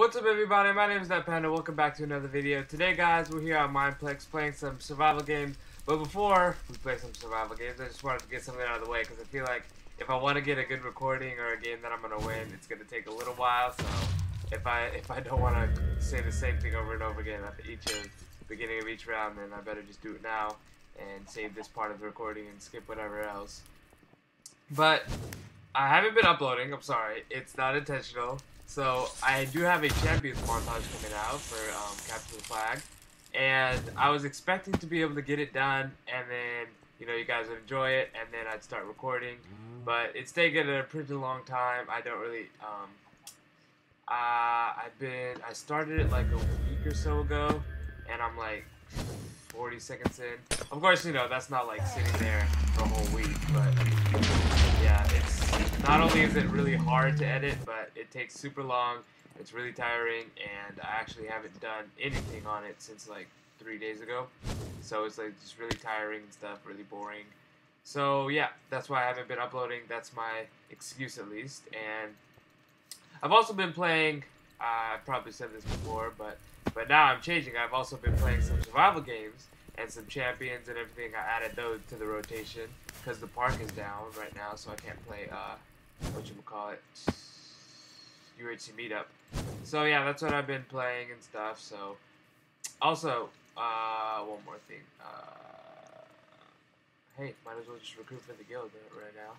What's up everybody, my name is NetPanda, welcome back to another video. Today guys, we're here on Mineplex playing some survival games, but before we play some survival games, I just wanted to get something out of the way, because I feel like if I want to get a good recording or a game that I'm going to win, it's going to take a little while, so if I if I don't want to say the same thing over and over again at each of, beginning of each round, then I better just do it now, and save this part of the recording and skip whatever else. But, I haven't been uploading, I'm sorry, it's not intentional. So I do have a champions montage coming out for um, Capture the Flag, and I was expecting to be able to get it done, and then you know you guys would enjoy it, and then I'd start recording. But it's taken a pretty long time. I don't really. Um, uh, I've been. I started it like a week or so ago, and I'm like 40 seconds in. Of course, you know that's not like sitting there for a whole week, but yeah, it's not only is it really hard to edit, but it takes super long. It's really tiring, and I actually haven't done anything on it since like three days ago. So it's like just really tiring and stuff, really boring. So yeah, that's why I haven't been uploading. That's my excuse at least. And I've also been playing. Uh, I probably said this before, but but now I'm changing. I've also been playing some survival games and some champions and everything. I added those to the rotation because the park is down right now, so I can't play. Uh, what you call it, UHC meetup. So yeah, that's what I've been playing and stuff. So also, uh, one more thing. Uh, hey, might as well just recruit for the guild right now.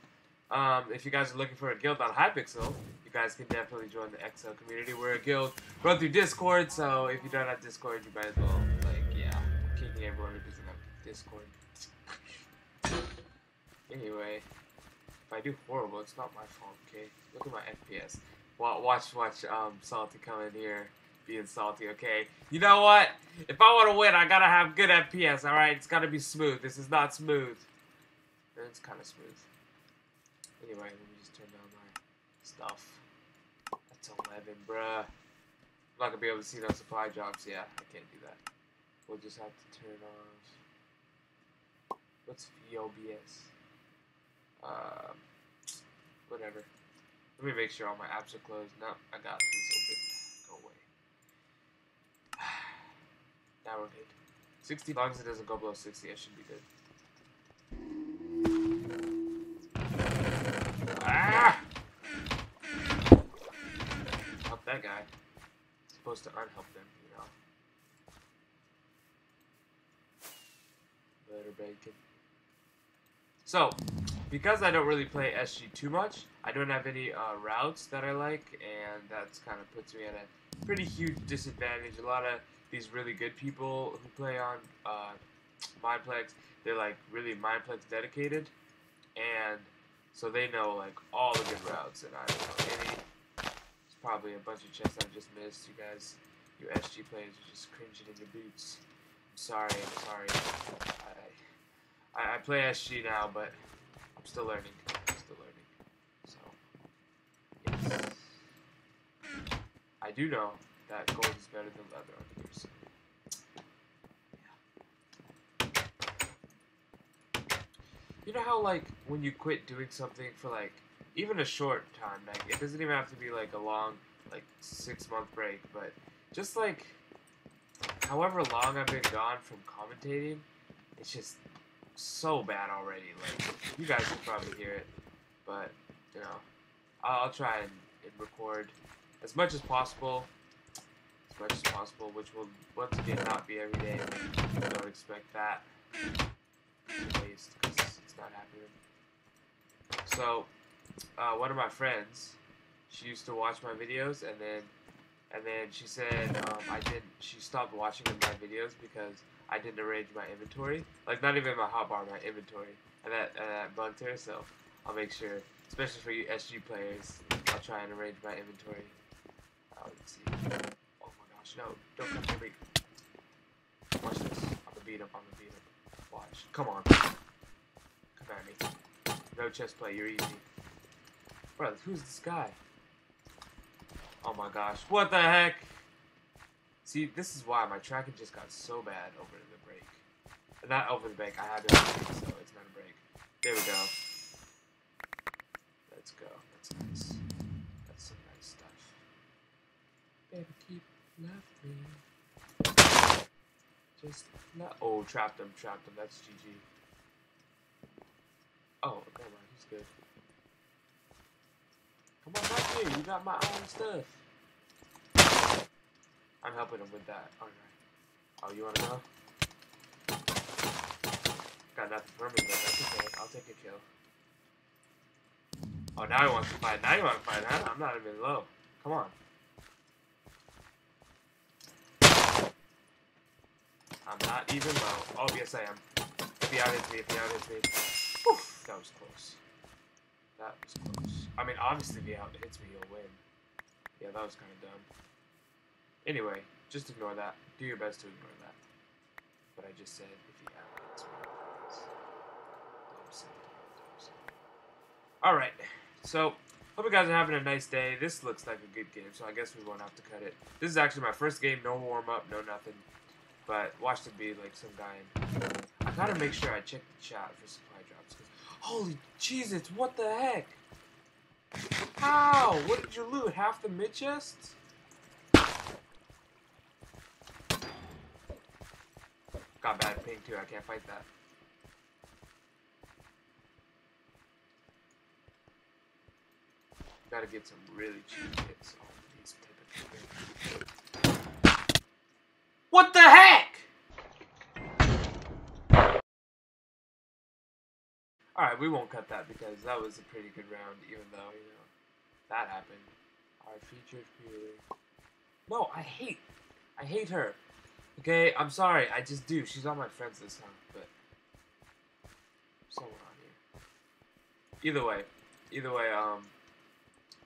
Um, if you guys are looking for a guild on Hypixel, you guys can definitely join the XL community. We're a guild run through Discord, so if you don't have Discord, you might as well, like, yeah, kicking everyone who doesn't have Discord. anyway. If I do horrible, it's not my fault, okay? Look at my FPS. Watch, watch, um, Salty come in here being salty, okay? You know what? If I want to win, I gotta have good FPS, alright? It's gotta be smooth. This is not smooth. It's kind of smooth. Anyway, let me just turn down my stuff. That's 11, bruh. I'm not gonna be able to see those supply drops. Yeah, I can't do that. We'll just have to turn off. What's VOBS? Whatever. Let me make sure all my apps are closed. No, I got this open. Go away. now we're good. 60 long as it doesn't go below 60, I should be good. Ah! Help that guy. supposed to unhelp them, you know. Better bacon. So, because I don't really play SG too much, I don't have any uh, routes that I like, and that kind of puts me at a pretty huge disadvantage. A lot of these really good people who play on uh, Mineplex, they're like really Mineplex dedicated, and so they know like all the good routes, and I don't know any. It's probably a bunch of chests I've just missed. You guys, you SG players are just cringing in your boots. I'm sorry, I'm sorry. I, I, I play SG now, but I'm still learning. I'm still learning. So, yes. I do know that gold is better than leather on here, so. Yeah. You know how, like, when you quit doing something for, like, even a short time, like, it doesn't even have to be, like, a long, like, six-month break, but just, like, however long I've been gone from commentating, it's just so bad already. Like you guys can probably hear it, but you know, I'll, I'll try and, and, record as much as possible, as much as possible, which will once again not be every day. Don't expect that at least because it's not happening. So, uh, one of my friends, she used to watch my videos, and then and then she said um, I didn't. She stopped watching my videos because I didn't arrange my inventory. Like not even my hotbar, my inventory, and that and that bugged her. So I'll make sure, especially for you SG players, I'll try and arrange my inventory. Uh, let's see. Oh my gosh, no! Don't come to me. Watch this. I'm gonna beat him. I'm gonna beat him. Watch. Come on. Come at me. No chest play. You're easy. Bro, who's this guy? Oh my gosh. What the heck? See, this is why my tracking just got so bad over the break. Not over the break, I had it so it's not a break. There we go. Let's go. That's nice. That's some nice stuff. Baby, keep me. Just not. Oh, trapped him, trapped him. That's GG. Oh, never mind. He's good. Come on back here. You got my own stuff. I'm helping him with that. Alright. Oh, you wanna go? Got nothing for me, but that's okay. I'll take a kill. Oh, now he wants to fight. Now you want to fight, huh? I'm not even low. Come on. I'm not even low. Oh, yes I am. If he out hits me, if he out hits me. Oof, that was close. That was close. I mean, obviously if he out hits me, you'll win. Yeah, that was kind of dumb. Anyway, just ignore that. Do your best to ignore that. But I just said if he out hits me. Alright, so hope you guys are having a nice day. This looks like a good game, so I guess we won't have to cut it. This is actually my first game, no warm-up, no nothing. But watch it be like some guy. I gotta make sure I check the chat for supply drops. Holy Jesus, what the heck? How? What did you loot? Half the mid chests? Got bad ping too, I can't fight that. Gotta get some really cheap hits on these of What the heck? Alright, we won't cut that because that was a pretty good round, even though, you know, that happened. Our featured creator. No, I hate, I hate her. Okay, I'm sorry, I just do. She's on my friends this time, But someone on here. Either way, either way, um,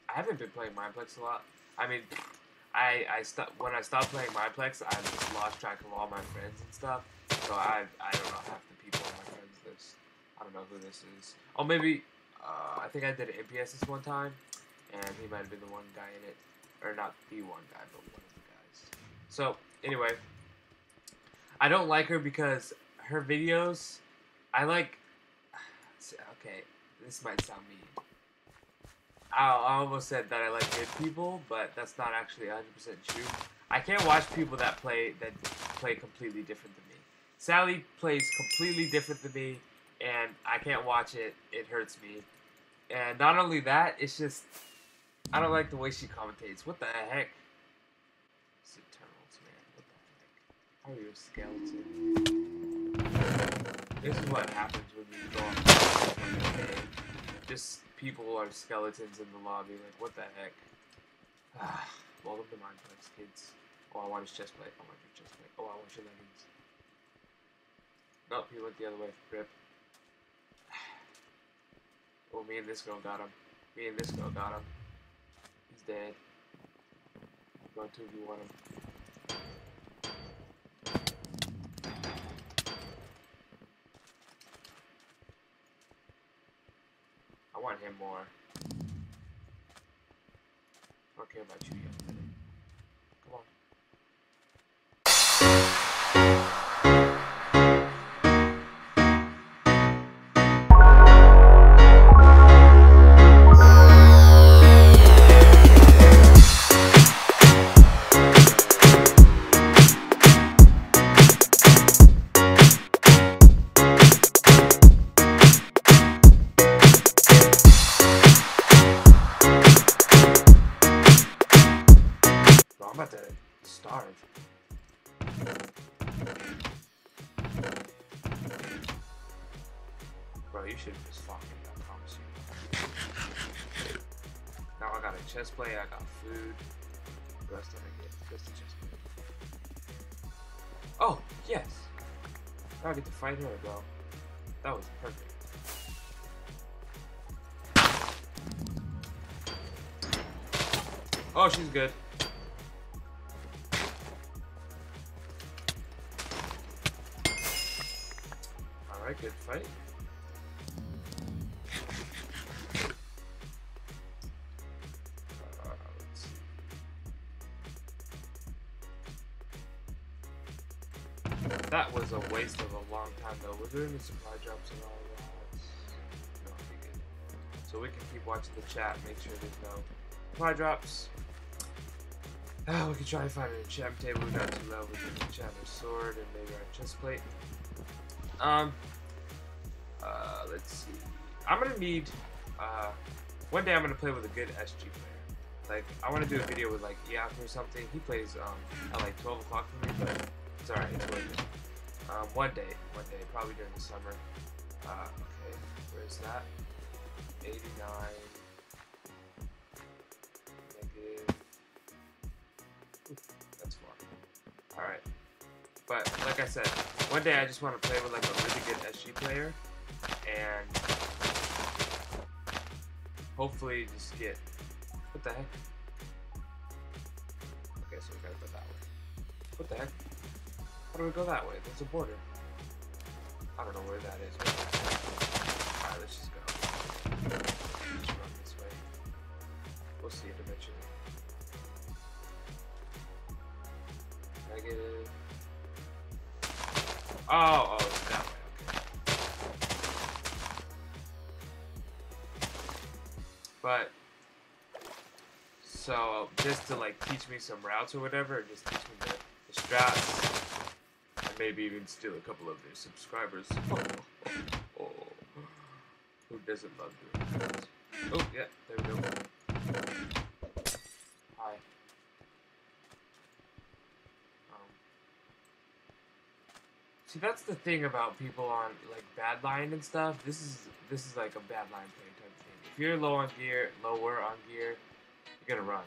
I haven't been playing Mineplex a lot. I mean, I I stopped when I stopped playing Mineplex, I just lost track of all my friends and stuff. So I I don't know half the people on my friends list. I don't know who this is. Oh, maybe uh, I think I did an MPS this one time, and he might have been the one guy in it, or not the one guy, but one of the guys. So anyway, I don't like her because her videos, I like. Okay, this might sound mean. I, almost said that I like good people, but that's not actually 100% true. I can't watch people that play that play completely different than me. Sally plays completely different than me, and I can't watch it. It hurts me. And not only that, it's just I don't like the way she commentates. What the heck? It's Eternals, How are a skeleton? This is what happens when you go on Just people are skeletons in the lobby. Like, what the heck? Ah, welcome to Mineplex, kids. Oh, I want his chest plate. I want your chest plate. Oh, I want your leggings. Nope, he went the other way. Rip. Oh, me and this girl got him. Me and this girl got him. He's dead. Going to if you want him. I want him more. I don't care about you, young. I promise you. Now I got a chest plate, I got food. What else did I get? Just a chest plate. Oh, yes! Now I get to fight her, bro. That was perfect. Oh, she's good. Alright, good fight. That was a waste of a long time though. We're doing the supply drops and all that? So we can keep watching the chat, make sure there's no supply drops. Oh, we can try and find an enchantment table. We got two levels an enchantment sword and maybe our chest plate. Um, uh, let's see. I'm gonna need, uh, one day I'm gonna play with a good SG player. Like, I want to do a video with like Eap or something. He plays um at like 12 o'clock for me, but it's alright. It's. Um, one day, one day, probably during the summer. Uh, okay, where's that? 89. Negative. That's far. Alright. But, like I said, one day I just want to play with like a really good SG player. And hopefully just get... What the heck? Okay, so we gotta go that way. What the heck? How do we go that way? There's a border. I don't know where that is. Alright, let's just go. Just run this way. We'll see it eventually. Negative. Oh, oh, it's that way. Okay. But so just to like teach me some routes or whatever, just teach me the, the strats maybe even steal a couple of their subscribers. Oh, oh. Who doesn't love doing that? Oh, yeah, there we go. Hi. Um, see, that's the thing about people on like Badlion and stuff. This is this is like a Badlion play type thing. If you're low on gear, lower on gear, you're gonna run.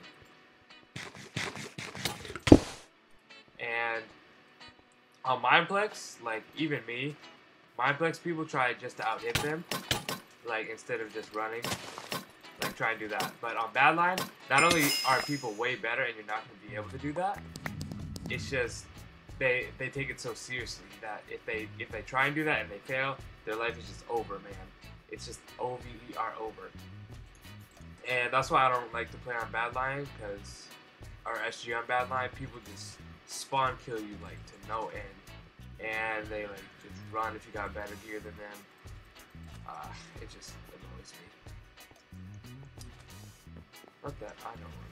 And Uh, on Mineplex, like even me, Mineplex people try just to out hit them, like instead of just running, like try and do that. But on Badlion, not only are people way better and you're not gonna be able to do that, it's just they they take it so seriously that if they if they try and do that and they fail, their life is just over, man. It's just O V E R over. And that's why I don't like to play on Badlion because our SG on Badlion, people just spawn kill you like to no end, and they like just run if you got better gear than them. Uh, it just annoys me. Not that I don't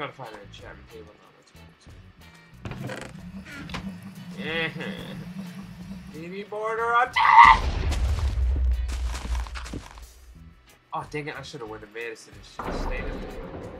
try to find an enchantment table. No, that's fine. Yeah. Baby border attack! Oh dang it, I should have went to medicine and should have stayed in there.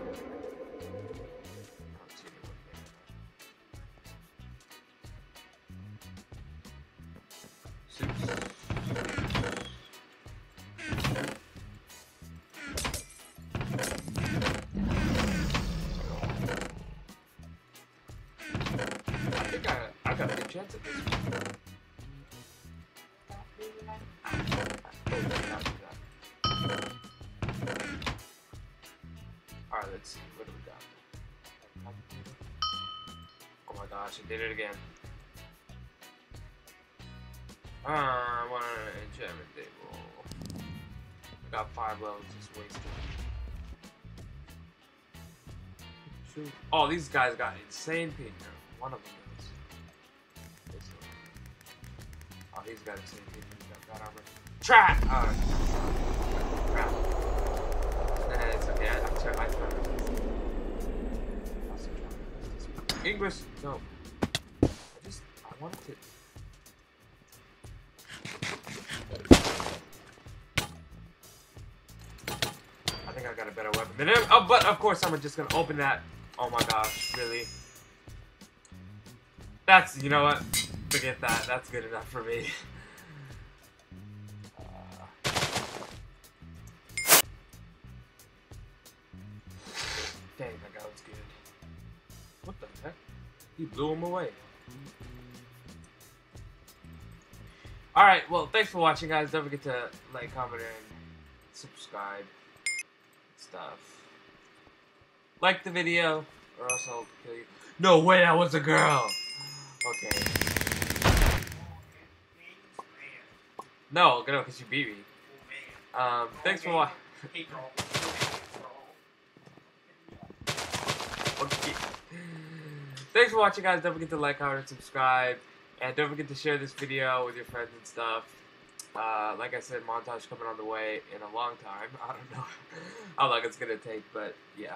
Oh I did it again. Ah, uh, one enchantment table. I got five levels, just wasted. Oh, these guys got insane ping. One of them does. Oh, he's got insane ping. He's got that armor. Trap! Oh, crap. Nah, it's okay. I, I, I, I English, no. I just, I think I got a better weapon him. Oh, but of course I'm just gonna open that. Oh my gosh, really? That's, you know what? Forget that. That's good enough for me. Dang, that guy was good. What the heck? He blew him away. Alright, well, thanks for watching, guys. Don't forget to like, comment, and subscribe. Stuff. Like the video, or else I'll kill you. No way, that was a girl! Okay. No, no, because you beat me. Um, thanks for watching. Okay. Thanks for watching, guys. Don't forget to like, comment, and subscribe. And don't forget to share this video with your friends and stuff. Uh, like I said, montage coming on the way in a long time. I don't know how long it's going to take, but yeah.